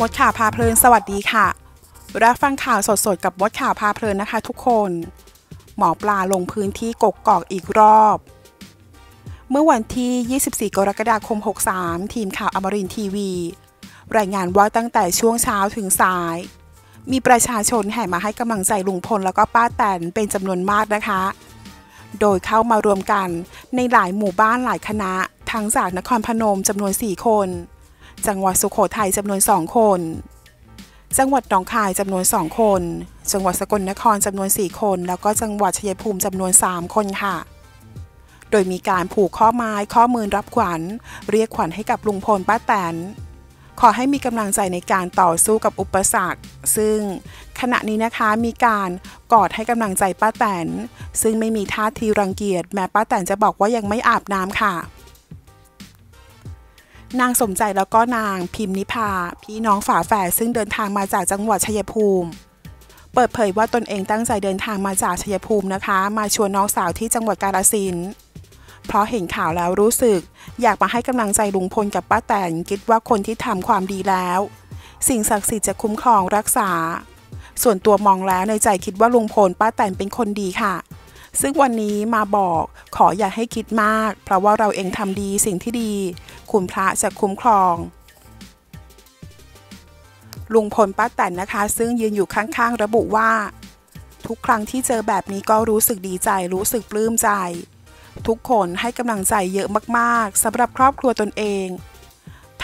มดข่าวพาเพลิน สวัสดีค่ะ รับฟังข่าวสดๆ กับมดข่าวพาเพลินนะคะทุกคน หมอปลาลงพื้นที่กกกอกอีกรอบ เมื่อวันที่ 24 กรกฎาคม 63 ทีมข่าวอมรินทีวี รายงานว่าตั้งแต่ช่วงเช้าถึงสาย มีประชาชนแห่มาให้กำลังใจลุงพลแล้วก็ป้าแตนเป็นจำนวนมากนะคะ โดยเข้ามารวมกันในหลายหมู่บ้านหลายคณะ ทั้งจากนครพนมจำนวน 4 คน จังหวัดสุขโขทัยจำนวน 2 คน จังหวัดหนองคายจำนวน 2 คน จังหวัดสกลนครจำนวน 4 คน แล้วก็จังหวัดชัยภูมิจำนวน 3 คนค่ะ โดยมีการผูกข้อไม้ข้อมือรับขวัญ เรียกขวัญให้กับลุงพลป้าแตนขอให้มีกำลังใจในการต่อสู้กับอุปสรรค ซึ่งขณะนี้นะคะมีการกอดให้กำลังใจป้าแตน ซึ่งไม่มีท่าทีรังเกียจแม้ป้าแตนจะบอกว่ายังไม่อาบน้ำค่ะ นางสมใจแล้วก็นางพิมนิพาพี่น้องฝาแฝดซึ่งเดินทางมาจากจังหวัดชัยภูมิ เปิดเผยว่าตนเองตั้งใจเดินทางมาจากชัยภูมินะคะ มาชวนน้องสาวที่จังหวัดกาฬสินธุ์เพราะเห็นข่าวแล้วรู้สึก อยากมาให้กำลังใจลุงพลกับป้าแตนคิดว่าคนที่ทำความดีแล้ว สิ่งศักดิ์สิทธิ์จะคุ้มครองรักษา ส่วนตัวมองแล้วในใจคิดว่าลุงพลป้าแตนเป็นคนดีค่ะ ซึ่งวันนี้มาบอกขออย่าให้คิดมาก เพราะว่าเราเองทำดีสิ่งที่ดี คุณพระจะคุ้มครองลุงพลป้าแตนนะคะ ซึ่งยืนอยู่ข้างๆ ระบุว่า ทุกครั้งที่เจอแบบนี้ก็รู้สึกดีใจรู้สึกปลื้มใจ ทุกคนให้กำลังใจเยอะมากๆสำหรับครอบครัวตนเอง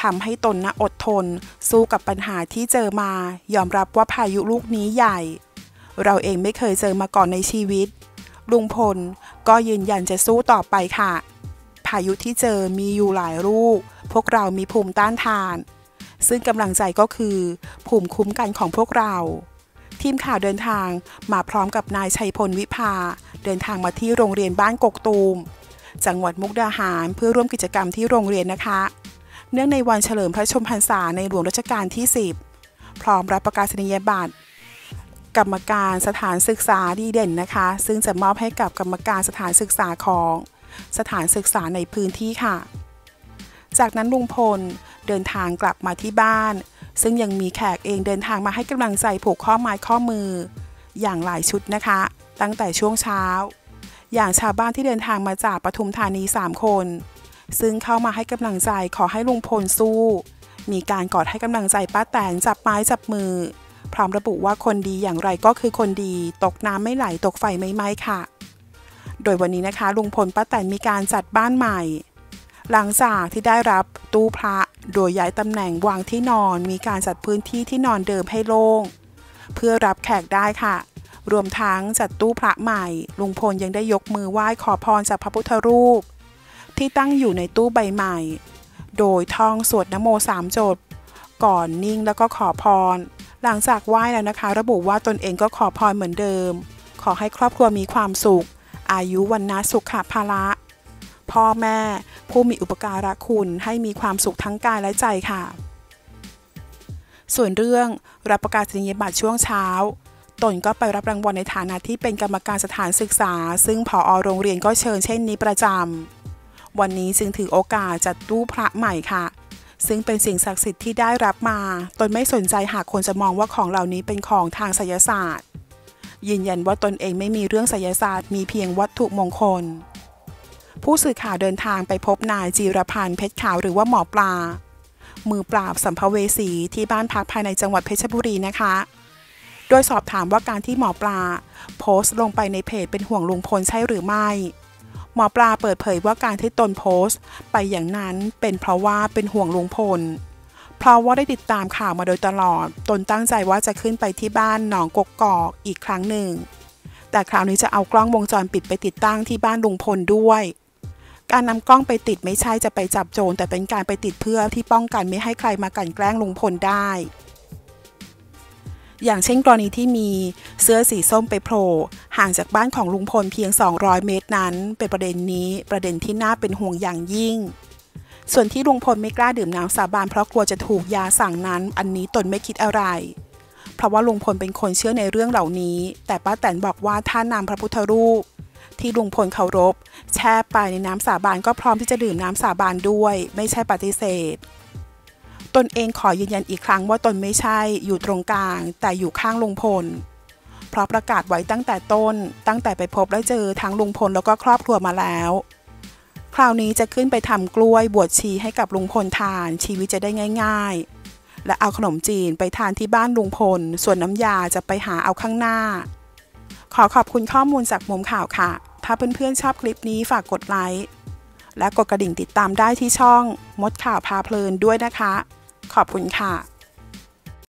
ทำให้ตนนะอดทน สู้กับปัญหาที่เจอมา ยอมรับว่าพายุลูกนี้ใหญ่ เราเองไม่เคยเจอมาก่อนในชีวิต ลุงพลก็ยืนยันจะสู้ต่อไปค่ะ พายุที่เจอมีอยู่หลายลูก พวกเรามีภูมิต้านทาน ซึ่งกำลังใจก็คือ ภูมิคุ้มกันของพวกเรา ทีมข่าวเดินทางมาพร้อมกับนายชัยพลวิภา เดินทางมาที่โรงเรียนบ้านกกตูม จังหวัดมุกดาหารเพื่อร่วมกิจกรรมที่โรงเรียนนะคะ เนื่องในวันเฉลิมพระชนมพรรษาในหลวงรัชกาลที่ 10 พร้อมรับประกาศนียบัตร กรรมการสถานศึกษาดีเด่นนะคะ ซึ่งจะมอบให้กับกรรมการสถานศึกษาของ สถานศึกษาในพื้นที่ค่ะ จากนั้นลุงพลเดินทางกลับมาที่บ้าน ซึ่งยังมีแขกเองเดินทางมาให้กำลังใจผูกข้อไม้ข้อมือ อย่างหลายชุดนะคะ ตั้งแต่ช่วงเช้า อย่างชาวบ้านที่เดินทางมาจากปทุมธานี 3 คน ซึ่งเข้ามาให้กำลังใจขอให้ลุงพลสู้ มีการกอดให้กำลังใจป้าแตนจับไม้จับมือ พร้อมระบุว่าคนดีอย่างไรก็คือคนดี ตกน้ำไม่ไหลตกไฟไม่ไหม้ค่ะ โดยวันนี้นะคะ ลุงพลป้าแตนมีการจัดบ้านใหม่ หลังจากที่ได้รับตู้พระโดยย้ายตำแหน่งวางที่นอน มีการจัดพื้นที่ที่นอนเดิมให้โล่ง เพื่อรับแขกได้ค่ะ รวมทั้งจัดตู้พระใหม่ ลุงพลยังได้ยกมือไหว้ขอพรจากพระพุทธรูป ที่ตั้งอยู่ในตู้ใบใหม่ โดยท่องสวดนโมสามจบก่อนนิ่งแล้วก็ขอพร หลังจากไหว้แล้วนะคะ ระบุว่าตนเองก็ขอพรเหมือนเดิม ขอให้ครอบครัวมีความสุข อายุวันนะสุขภาละพ่อแม่ผู้มีอุปการะคุณให้มีความสุขทั้งกายและใจค่ะ ส่วนเรื่องรับประกาศนียบัตรช่วงเช้า ตนก็ไปรับรางวัลในฐานะที่เป็นกรรมการสถานศึกษา ซึ่งผอโรงเรียนก็เชิญเช่นนี้ประจำวันนี้จึงถือโอกาสจัดตู้พระใหม่ค่ะ ซึ่งเป็นสิ่งศักดิ์สิทธิ์ที่ได้รับมา ตนไม่สนใจหากคนจะมองว่าของเหล่านี้เป็นของทางไสยศาสตร์ ยืนยันว่าตนเองไม่มีเรื่องไสยศาสตร์ มีเพียงวัตถุมงคล ผู้สื่อข่าวเดินทางไปพบนายจีรพันธ์เพชรขาวหรือว่าหมอปลา มือปราบสัมภเวสีที่บ้านพักภายในจังหวัดเพชรบุรีนะคะ โดยสอบถามว่าการที่หมอปลา โพสต์ลงไปในเพจเป็นห่วงลุงพลใช่หรือไม่ หมอปลาเปิดเผยว่าการที่ตนโพสต์ ไปอย่างนั้นเป็นเพราะว่าเป็นห่วงลุงพล เพราะว่าได้ติดตามข่าวมาโดยตลอด ตนตั้งใจว่าจะขึ้นไปที่บ้านหนองกกกอกอีกครั้งหนึ่ง แต่คราวนี้จะเอากล้องวงจรปิดไปติดตั้งที่บ้านลุงพลด้วย การนำกล้องไปติดไม่ใช่จะไปจับโจรแต่เป็นการไปติดเพื่อที่ป้องกันไม่ให้ใครมากลั่นแกล้งลุงพลได้ อย่างเช่นกรณีที่มีเสื้อสีส้มไปโผล่ห่างจากบ้านของลุงพลเพียง 200 เมตรนั้น เป็นประเด็นนี้ประเด็นที่น่าเป็นห่วงอย่างยิ่ง ส่วนที่ลุงพลไม่กล้าดื่มน้ำสาบานเพราะกลัวจะถูกยาสั่งนั้น อันนี้ตนไม่คิดอะไร เพราะว่าลุงพลเป็นคนเชื่อในเรื่องเหล่านี้ แต่ป้าแตนบอกว่าถ้านำพระพุทธรูป ที่ลุงพลเคารพ แช่ไปในน้ำสาบานก็พร้อมที่จะดื่มน้ำสาบานด้วย ไม่ใช่ปฏิเสธ ตนเองขอยืนยันอีกครั้งว่าตนไม่ใช่อยู่ตรงกลาง แต่อยู่ข้างลุงพล เพราะประกาศไว้ตั้งแต่ต้น ตั้งแต่ไปพบและเจอทั้งลุงพลแล้วก็ครอบครัวมาแล้ว คราวนี้จะขึ้นไปทำกล้วยบวชชีให้กับลุงพลทาน ชีวิตจะได้ง่าย ๆ และเอาขนมจีนไปทานที่บ้านลุงพล ส่วนน้ำยาจะไปหาเอาข้างหน้า ขอขอบคุณข้อมูลจากมุมข่าวค่ะ ถ้าเพื่อนๆชอบคลิปนี้ฝากกดไลค์และกดกระดิ่งติดตามได้ที่ช่องมดข่าวพาเพลินด้วยนะคะ ขอบคุณค่ะ